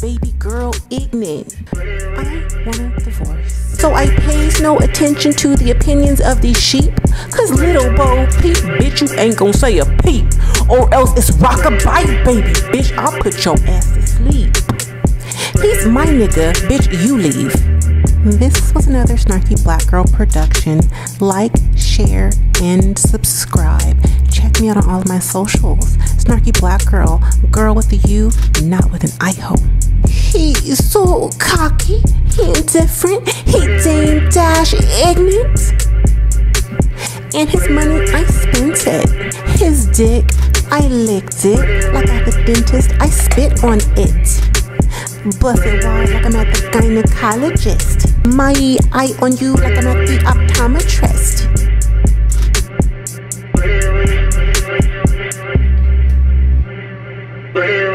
baby girl ignorant. I want a divorce. So I pays no attention to the opinions of these sheep. Cause little Bo Peep, bitch, you ain't gon' say a peep. Or else it's rock a bite, baby. Bitch, I'll put your ass to sleep. He's my nigga, bitch, you leave. This was another Snarky Black Girl production. Like, share, and subscribe. Check me out on all of my socials. Snarky Black Girl, girl with a U, not with an I hope. He's so cocky, indifferent, he dame dash ignorant. And his money, I spent it. His dick, I licked it. Like at the dentist, I spit on it. Bust it wide like I'm at the gynecologist. My eye on you like I'm at the optometrist. Yeah.